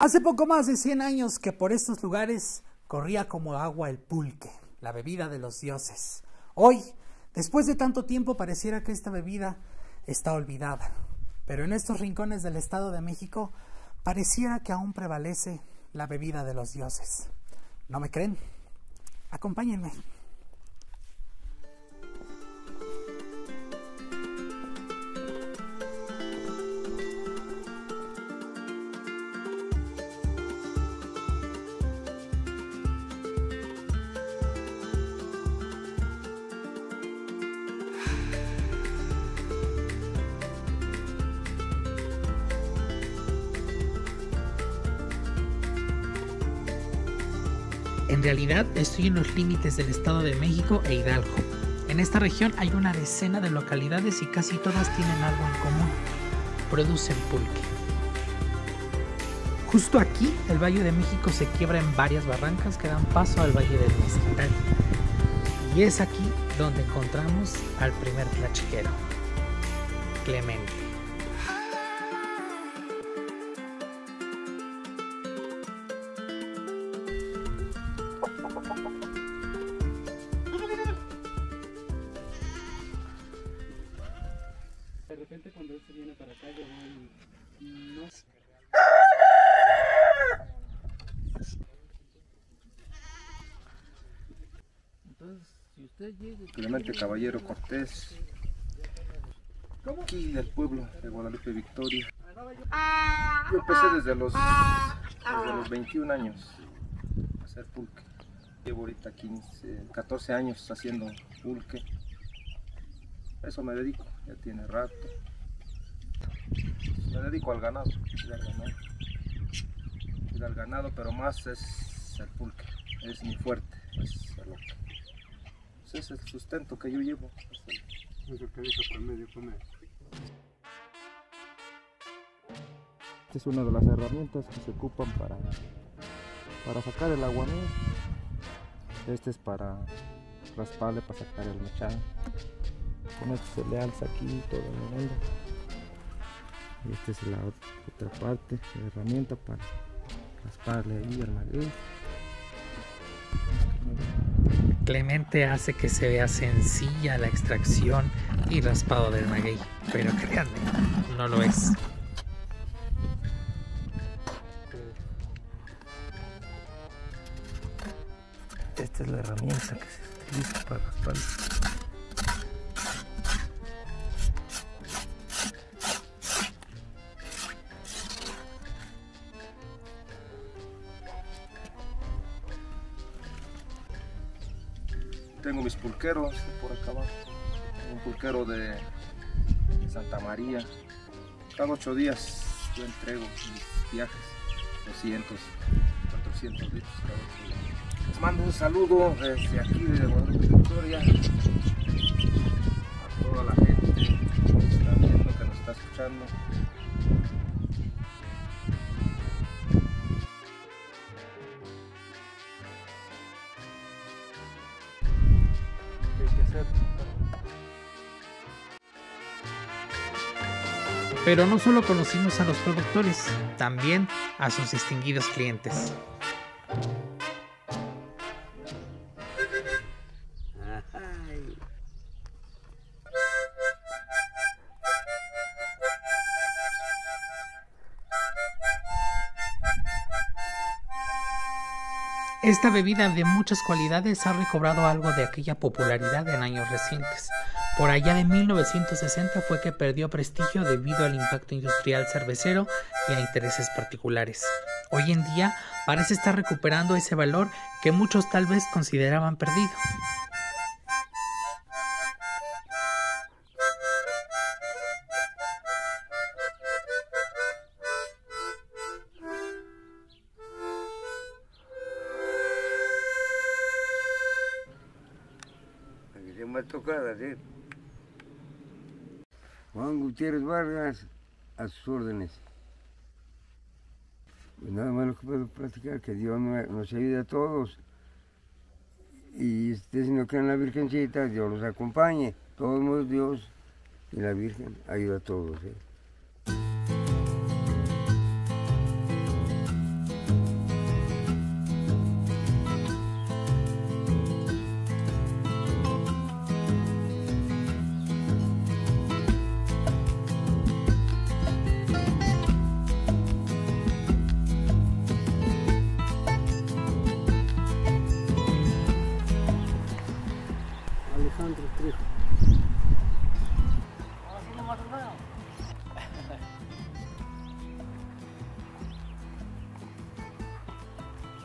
Hace poco más de 100 años que por estos lugares corría como agua el pulque, la bebida de los dioses. Hoy, después de tanto tiempo, pareciera que esta bebida está olvidada. Pero en estos rincones del Estado de México pareciera que aún prevalece la bebida de los dioses. ¿No me creen? Acompáñenme. En realidad estoy en los límites del Estado de México e Hidalgo. En esta región hay una decena de localidades y casi todas tienen algo en común. Producen pulque. Justo aquí, el Valle de México se quiebra en varias barrancas que dan paso al Valle del Mezquital. Y es aquí donde encontramos al primer plachiquero, Clemente. Entonces, si usted llega... Clemente Caballero Cortés, aquí del pueblo de Guadalupe Victoria. Yo empecé desde los, desde los 21 años a hacer pulque. Llevo ahorita 15, 14 años haciendo pulque. A eso me dedico, ya tiene rato. Me dedico al ganado, cuidar ganado. Cuidar ganado, pero más es el pulque, es mi fuerte, es lo que pues es el sustento que yo llevo. es el- Es lo que deja por medio comer. Esta es una de las herramientas que se ocupan para, para sacar el aguamiel. Este es para rasparle, para sacar el mechado. Con esto se le alza aquí todo el mundo. Y esta es la ot- otra parte, la herramienta para rasparle ahí al maguey. Clemente hace que se vea sencilla la extracción y raspado del maguey, pero créanme, no lo es. Esta es la herramienta que se utiliza para raspar. Tengo mis pulqueros por acá abajo. Un pulquero de Santa María. Cada ocho días yo entrego mis viajes. 200, 400 litros cada ocho días. Les mando un saludo desde aquí de Guadalupe Victoria a toda la gente que nos está viendo, que nos está escuchando. Pero no solo conocimos a los productores, también a sus distinguidos clientes. Esta bebida de muchas cualidades ha recobrado algo de aquella popularidad en años recientes. Por allá de 1960 fue que perdió prestigio debido al impacto industrial cervecero y a intereses particulares. Hoy en día parece estar recuperando ese valor que muchos tal vez consideraban perdido. me tocado hacer. Juan Gutiérrez Vargas, a sus órdenes. Pues nada más lo que puedo platicar, que Dios no- nos ayude a todos. Y este, si no creen en la Virgencita, Dios los acompañe. Todos Dios y la Virgen ayuda a todos. ¿eh?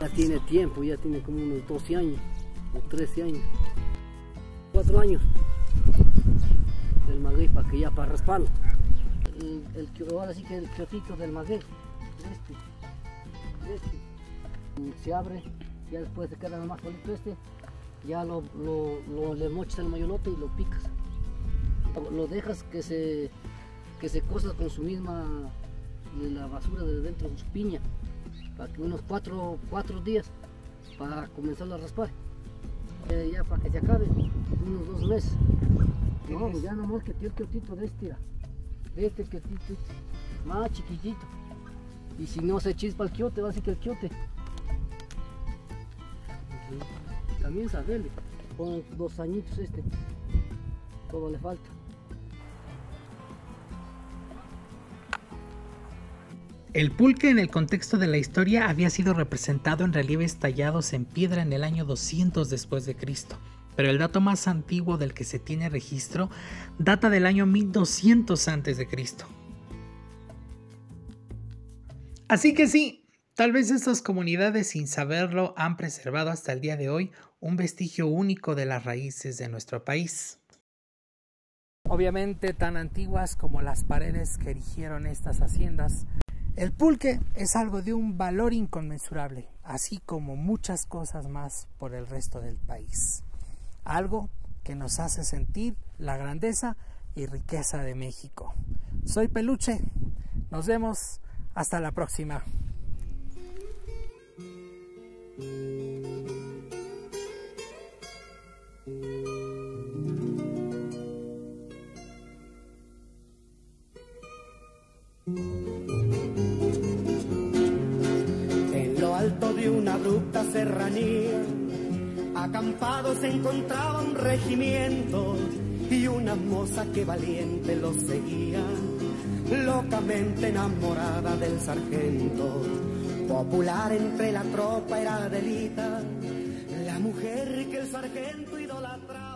Ya tiene tiempo, ya tiene como unos 12 años o 13 años. 4 años del maguey para que ya para rasparlo. El, el, ahora sí que el quiotito del maguey, este, este, se abre, ya después se queda más solito este, ya lo, lo, lo le mochas el mayolote y lo picas. Lo dejas que se, que se cosa con su misma, la basura de dentro de su piña, para que unos 4 cuatro, días para comenzar a raspar. Eh, ya para que se acabe, unos dos meses. No, ya nomás que tiene el quiotito de este, de este quiotito, más chiquitito. Y si no se chispa el quiote, va a ser que el quiote. También saberle, con dos añitos este, todo le falta. El pulque en el contexto de la historia había sido representado en relieves tallados en piedra en el año 200 después de Cristo, pero el dato más antiguo del que se tiene registro data del año 1200 antes de Cristo. Así que sí, tal vez estas comunidades sin saberlo han preservado hasta el día de hoy un vestigio único de las raíces de nuestro país. Obviamente tan antiguas como las paredes que erigieron estas haciendas, el pulque es algo de un valor inconmensurable, así como muchas cosas más por el resto del país. Algo que nos hace sentir la grandeza y riqueza de México. Soy Peluche. Nos vemos. Hasta la próxima. Una abrupta serranía, acampado se encontraba un regimiento y una moza que valiente los seguía, locamente enamorada del sargento. Popular entre la tropa era Adelita, la mujer que el sargento idolatraba.